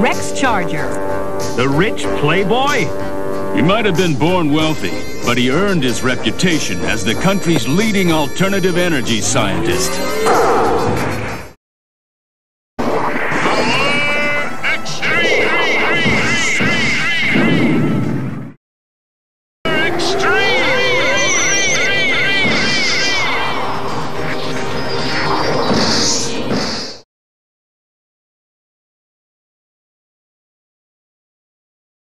Rex Charger. The rich playboy? He might have been born wealthy, but he earned his reputation as the country's leading alternative energy scientist.